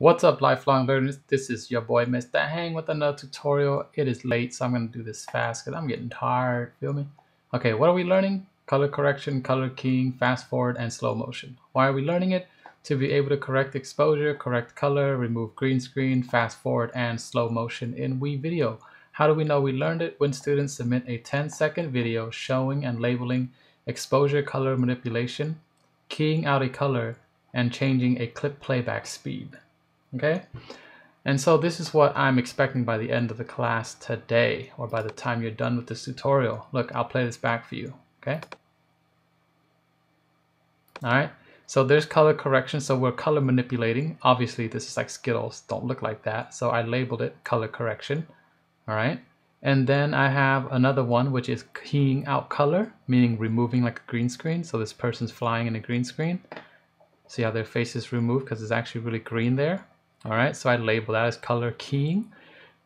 What's up, lifelong learners? This is your boy, Mr. Heng, with another tutorial. It is late, so I'm going to do this fast because I'm getting tired. Feel me? Okay, what are we learning? Color correction, color keying, fast forward, and slow motion. Why are we learning it? To be able to correct exposure, correct color, remove green screen, fast forward, and slow motion in WeVideo. How do we know we learned it? When students submit a 10 second video showing and labeling exposure color manipulation, keying out a color, and changing a clip playback speed okay? And so this is what I'm expecting by the end of the class today, or by the time you're done with this tutorial. Look, I'll play this back for you, okay? All right, so there's color correction, so we're color manipulating. Obviously, this is like Skittles, don't look like that. So I labeled it color correction, all right? And then I have another one, which is keying out color, meaning removing like a green screen. So this person's flying in a green screen. See how their face is removed because it's actually really green there. All right, so I label that as color keying.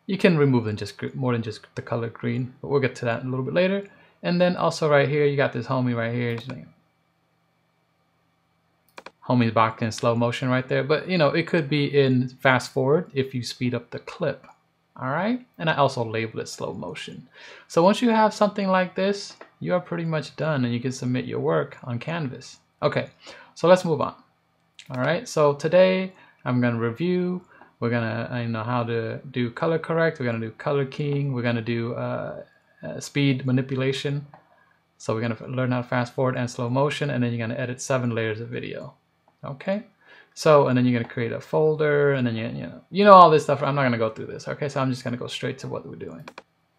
You can remove than just more than just the color green, but we'll get to that a little bit later. And then also right here, you got this homie right here. Homie's back in slow motion right there, but you know, it could be in fast forward if you speed up the clip. All right, and I also label it slow motion. So once you have something like this, you are pretty much done and you can submit your work on Canvas. Okay, so let's move on. All right, so today I'm to review. We're to you know how to do color correct. We're to do color keying. We're to do uh, uh, speed manipulation. So we're to learn how to fast forward and slow motion, and then you're to edit seven layers of video. Okay. So, and then you're to create a folder, and then you, you know, you know all this stuff. I'm not to go through this. Okay. So I'm just to go straight to what we're doing.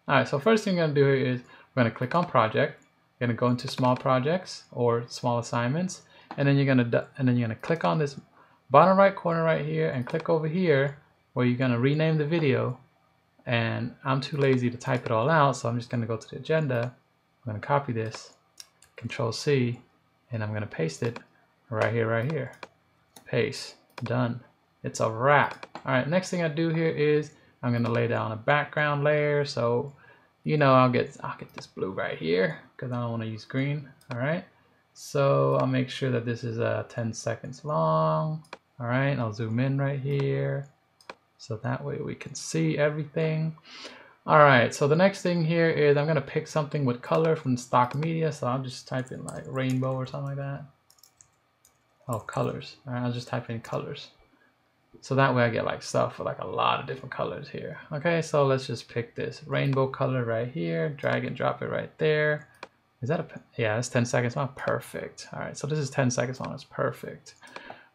All right. So first thing going to do here is we're to click on project. You're to go into small projects or small assignments, and then you're to, and then you're to click on this bottom right corner right here and click over here where you're going to rename the video. And I'm too lazy to type it all out so I'm just going to go to the agenda. I'm going to copy this control C and I'm going to paste it right here right here. Paste. Done. It's a wrap. All right next thing I do here is I'm going to lay down a background layer. So you know I'll get I'll get this blue right here because I don't want to use green. All right so I'll make sure that this is uh, 10 seconds long. All right, I'll zoom in right here. So that way we can see everything. All right, so the next thing here is I'm gonna pick something with color from stock media. So I'll just type in like rainbow or something like that. Oh, colors. All right, I'll just type in colors. So that way I get like stuff with like a lot of different colors here. Okay, so let's just pick this rainbow color right here, drag and drop it right there. Is that a, yeah, that's 10 seconds long. Perfect. All right, so this is 10 seconds long. It's perfect.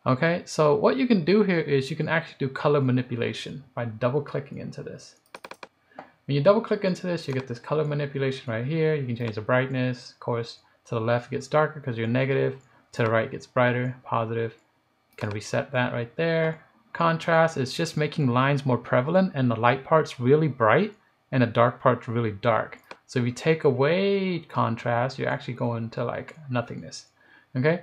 Okay, so what you can do here is you can actually do color manipulation by double clicking into this. When you double click into this, you get this color manipulation right here. You can change the brightness. Of course, to the left it gets darker because you're negative. To the right it gets brighter, positive. You can reset that right there. Contrast is just making lines more prevalent and the light part's really bright and the dark part's really dark. So if you take away contrast, you're actually going to like nothingness, okay?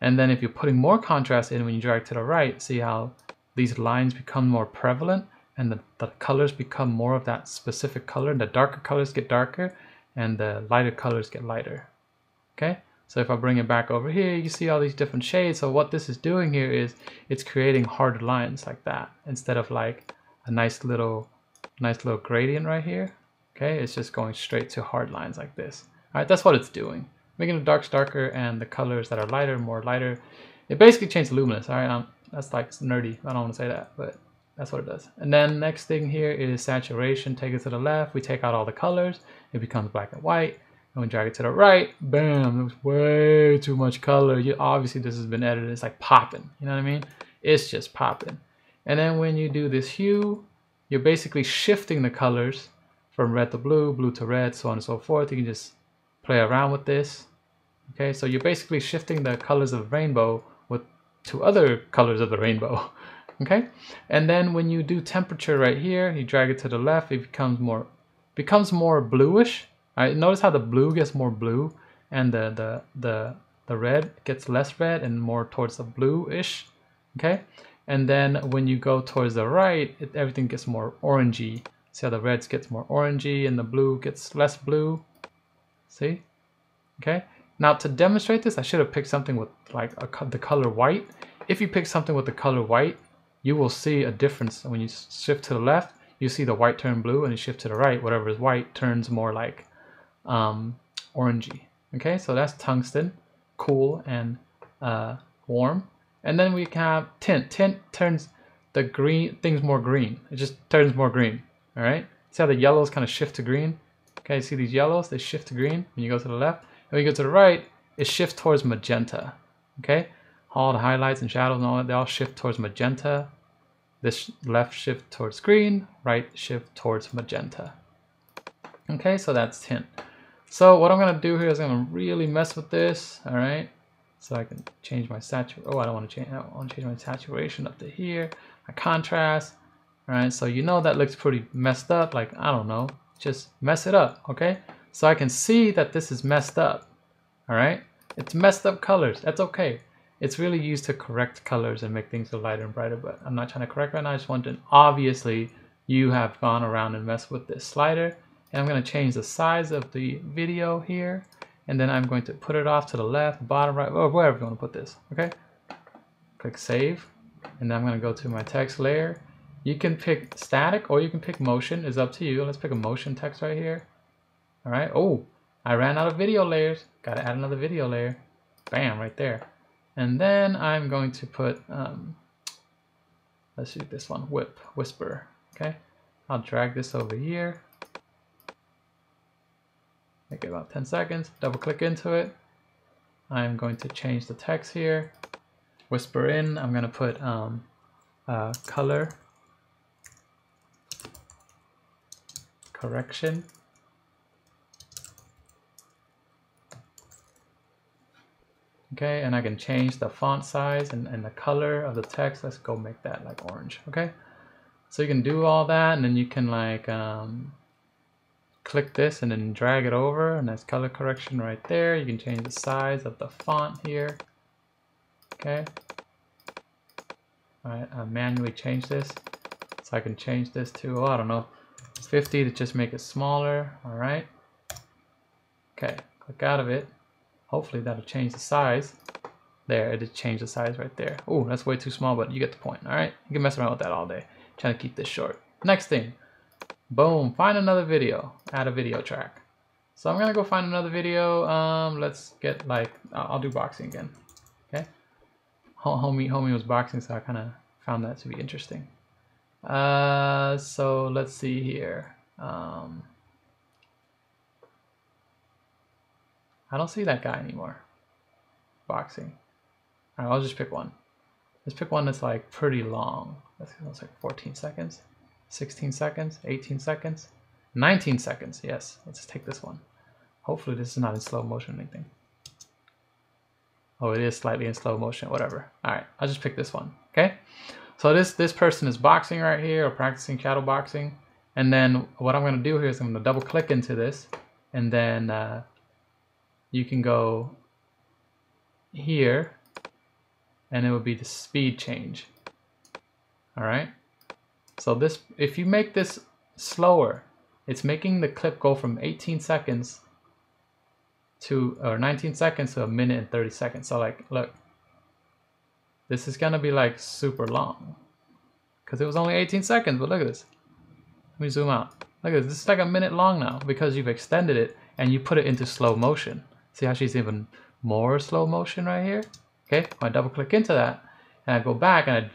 And then if you're putting more contrast in when you drag to the right, see how these lines become more prevalent and the, the colors become more of that specific color. And the darker colors get darker and the lighter colors get lighter, okay? So if I bring it back over here, you see all these different shades. So what this is doing here is it's creating harder lines like that instead of like a nice little, nice little gradient right here. Okay, it's just going straight to hard lines like this. All right, that's what it's doing. Making the darks darker and the colors that are lighter more lighter. It basically changed luminance. All right, um, that's like nerdy. I don't want to say that, but that's what it does. And then next thing here is saturation. Take it to the left. We take out all the colors. It becomes black and white. And we drag it to the right. Bam, there's way too much color. You Obviously, this has been edited. It's like popping. You know what I mean? It's just popping. And then when you do this hue, you're basically shifting the colors from red to blue, blue to red, so on and so forth. You can just play around with this. Okay, so you're basically shifting the colors of the rainbow with to other colors of the rainbow. okay, and then when you do temperature right here, you drag it to the left, it becomes more becomes more bluish. Right, notice how the blue gets more blue and the the the the red gets less red and more towards the bluish. Okay, and then when you go towards the right, it, everything gets more orangey See how the reds gets more orangey and the blue gets less blue? See? Okay. Now to demonstrate this, I should have picked something with like a, the color white. If you pick something with the color white, you will see a difference when you shift to the left. You see the white turn blue, and you shift to the right, whatever is white turns more like um, orangey. Okay, so that's tungsten, cool and uh, warm. And then we have tint. Tint turns the green things more green. It just turns more green. All right. See how the yellows kind of shift to green? Okay, see these yellows? They shift to green when you go to the left. And when you go to the right, it shifts towards magenta. Okay, all the highlights and shadows and all that, they all shift towards magenta. This left shift towards green, right shift towards magenta. Okay, so that's tint. So what I'm gonna do here is I'm gonna really mess with this, all right? So I can change my saturation. Oh, I don't want to change. I want to change my saturation up to here. My contrast. Right. So you know that looks pretty messed up. Like I don't know. Just mess it up. Okay. So I can see that this is messed up. All right. It's messed up colors. That's okay. It's really used to correct colors and make things lighter and brighter. But I'm not trying to correct right now. I just want to. Obviously, you have gone around and messed with this slider and I'm going to change the size of the video here. And then I'm going to put it off to the left, bottom right, or wherever you want to put this. Okay. Click save. And then I'm going to go to my text layer. You can pick static or you can pick motion. It's up to you. Let's pick a motion text right here. All right. Oh, I ran out of video layers. Got to add another video layer. Bam, right there. And then I'm going to put, um, let's do this one, whip, whisper. Okay. I'll drag this over here. Make it about 10 seconds. Double click into it. I'm going to change the text here. Whisper in. I'm going to put um, uh, color correction. Okay, and I can change the font size and, and the color of the text. Let's go make that like orange. Okay, so you can do all that, and then you can like um, click this and then drag it over and that's color correction right there. You can change the size of the font here. Okay. All right, I manually change this. So I can change this to, oh, I don't know, 50 to just make it smaller. All right. Okay, click out of it. Hopefully that'll change the size. There, it did change the size right there. Oh, that's way too small, but you get the point. All right, you can mess around with that all day. I'm trying to keep this short. Next thing, Boom, find another video, add a video track. So I'm gonna go find another video. Um, let's get like, I'll do boxing again, okay? Homie, homie was boxing, so I kind of found that to be interesting. Uh, so let's see here. Um, I don't see that guy anymore. Boxing. All right, I'll just pick one. Let's pick one that's like pretty long. That's, that's like 14 seconds. 16 seconds, 18 seconds, 19 seconds. Yes, let's take this one. Hopefully this is not in slow motion or anything. Oh, it is slightly in slow motion, whatever. All right, I'll just pick this one, okay? So this, this person is boxing right here or practicing shadow boxing. And then what I'm gonna do here is I'm gonna double click into this and then uh, you can go here and it will be the speed change. All right. So this, if you make this slower, it's making the clip go from 18 seconds to, or 19 seconds to a minute and 30 seconds. So like, look, this is gonna be like super long because it was only 18 seconds, but look at this. Let me zoom out. Look at this, this is like a minute long now because you've extended it and you put it into slow motion. See how she's even more slow motion right here? Okay, I double click into that and I go back and I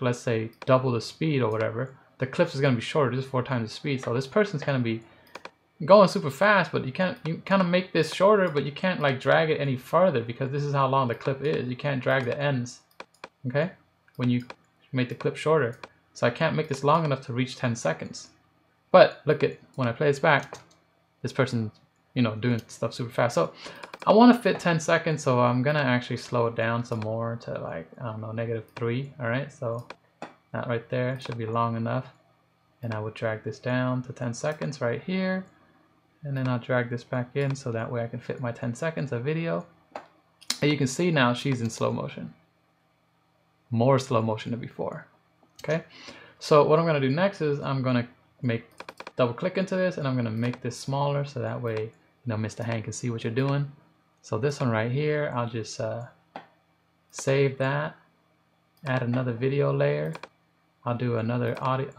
let's say double the speed or whatever, the clip is going to be shorter, just four times the speed. So this person's to be going super fast, but you can't, you kind of make this shorter, but you can't like drag it any farther because this is how long the clip is. You can't drag the ends, okay? When you make the clip shorter. So I can't make this long enough to reach 10 seconds. But look at, when I play this back, this person, you know, doing stuff super fast. So I want to fit 10 seconds, so I'm going to actually slow it down some more to like, I don't know, negative 3. Alright, so that right there should be long enough. And I would drag this down to 10 seconds right here. And then I'll drag this back in so that way I can fit my 10 seconds of video. And you can see now she's in slow motion. More slow motion than before. Okay, so what I'm going to do next is I'm going to make double click into this and I'm going to make this smaller so that way you know Mr. Heng can see what you're doing. So this one right here, I'll just uh, save that. add another video layer. I'll do another audio,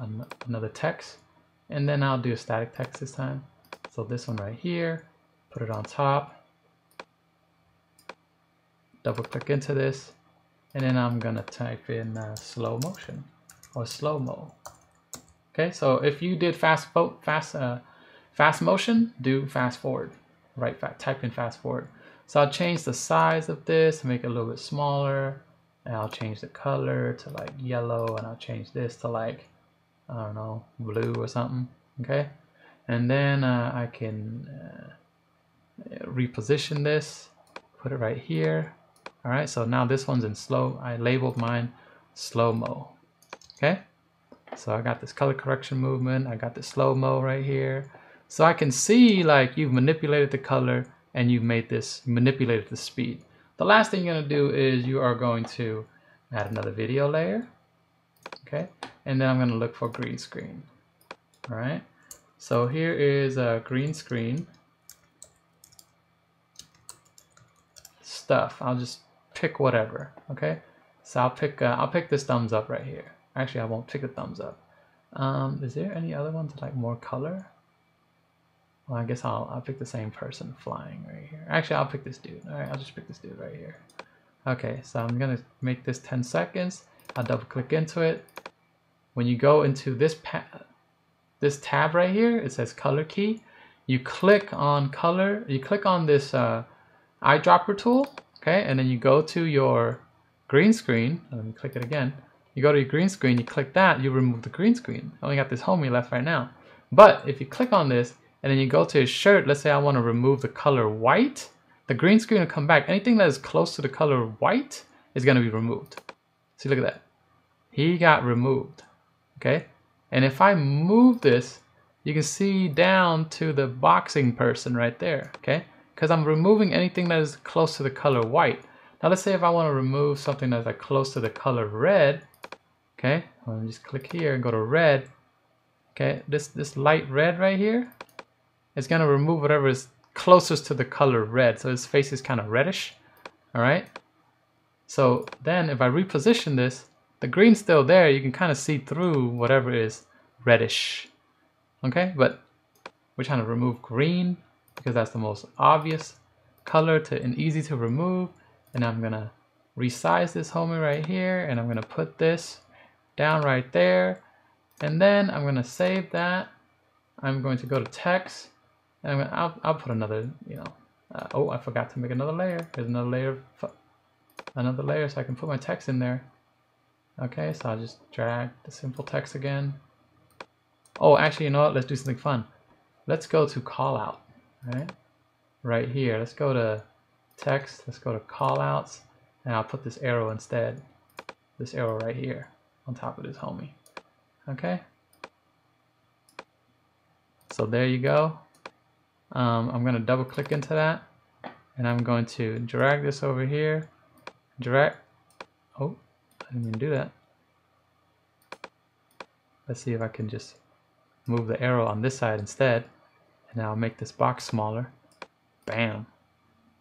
another text, and then I'll do a static text this time. So this one right here, put it on top, double click into this, and then I'm gonna type in uh, slow motion or slow-mo. Okay, so if you did fast fast uh, fast motion, do fast forward. Right, type in fast forward. So I'll change the size of this, make it a little bit smaller, and I'll change the color to like yellow, and I'll change this to like I don't know blue or something. Okay, and then uh, I can uh, reposition this, put it right here. All right, so now this one's in slow. I labeled mine slow-mo. Okay, so I got this color correction movement. I got the slow-mo right here. So I can see like you've manipulated the color and you've made this, manipulated the speed. The last thing you're gonna do is you are going to add another video layer. Okay, and then I'm gonna look for green screen. All right, so here is a green screen stuff. I'll just pick whatever. Okay, so I'll pick uh, I'll pick this thumbs up right here. Actually, I won't pick a thumbs up. Um, is there any other ones that like more color? Well, I guess I'll, I'll pick the same person flying right here. Actually, I'll pick this dude. All right, I'll just pick this dude right here. Okay, so I'm gonna make this 10 seconds. I'll double click into it. When you go into this this tab right here, it says color key. You click on color, you click on this uh, eyedropper tool, okay, and then you go to your green screen. Let me click it again. You go to your green screen, you click that, you remove the green screen. I only got this homie left right now. But if you click on this and then you go to his shirt, let's say I want to remove the color white, the green screen will come back. Anything that is close to the color white is going to be removed. See, look at that. He got removed. Okay. And if I move this, you can see down to the boxing person right there. Okay. Because I'm removing anything that is close to the color white. Now let's say if I want to remove something that's like close to the color red, Okay, I'll just click here and go to red. Okay, this, this light red right here, it's gonna remove whatever is closest to the color red. So his face is kind of reddish, all right? So then if I reposition this, the green's still there. You can kind of see through whatever is reddish, okay? But we're trying to remove green because that's the most obvious color to and easy to remove. And I'm gonna resize this homie right here and I'm gonna put this down right there. And then I'm to save that. I'm going to go to text. And I'm gonna, I'll, I'll put another, you know, uh, oh, I forgot to make another layer. There's another layer, another layer so I can put my text in there. Okay, so I'll just drag the simple text again. Oh, actually, you know what? Let's do something fun. Let's go to callout, right? Right here. Let's go to text. Let's go to callouts, and I'll put this arrow instead. This arrow right here on top of this homie. Okay? So there you go. Um, I'm going to double click into that and I'm going to drag this over here. Drag. Oh, I didn't even do that. Let's see if I can just move the arrow on this side instead. And now make this box smaller. Bam.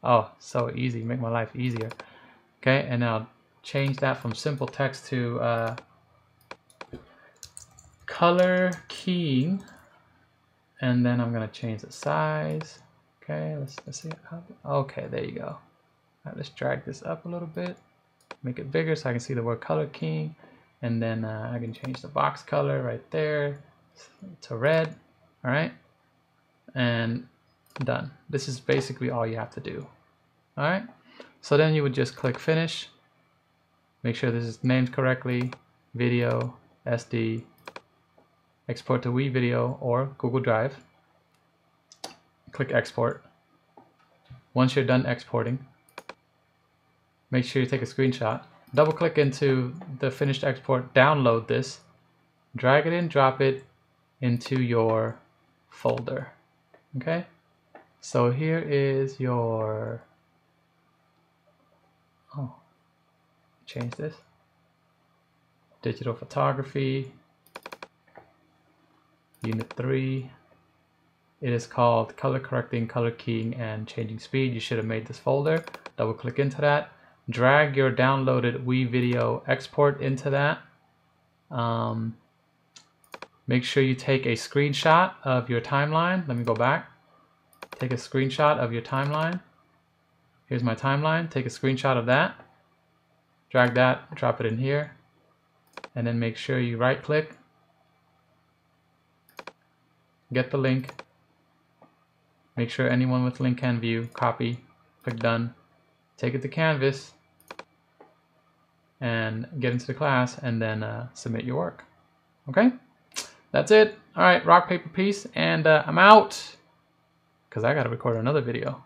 Oh, so easy. Make my life easier. Okay, and now change that from simple text to uh, color keying and then I'm gonna change the size okay let's, let's see okay there you go right, let's drag this up a little bit make it bigger so I can see the word color keying and then uh, I can change the box color right there to red. All right? And done. This is basically all you have to do. All right? So then you would just click finish. Make sure this is named correctly. Video SD export to WeVideo or Google Drive. Click export. Once you're done exporting, make sure you take a screenshot. Double click into the finished export, download this, drag it in, drop it into your folder. Okay? So here is your, oh, change this, digital photography, Unit 3. It is called color correcting, color keying, and changing speed. You should have made this folder. Double click into that. Drag your downloaded WeVideo export into that. Um, make sure you take a screenshot of your timeline. Let me go back. Take a screenshot of your timeline. Here's my timeline. Take a screenshot of that. Drag that, drop it in here. And then make sure you right click. Get the link. Make sure anyone with link can view, copy, click done. Take it to Canvas and get into the class and then uh, submit your work. Okay? That's it. All right, rock, paper, peace, and uh, I'm out because I got to record another video.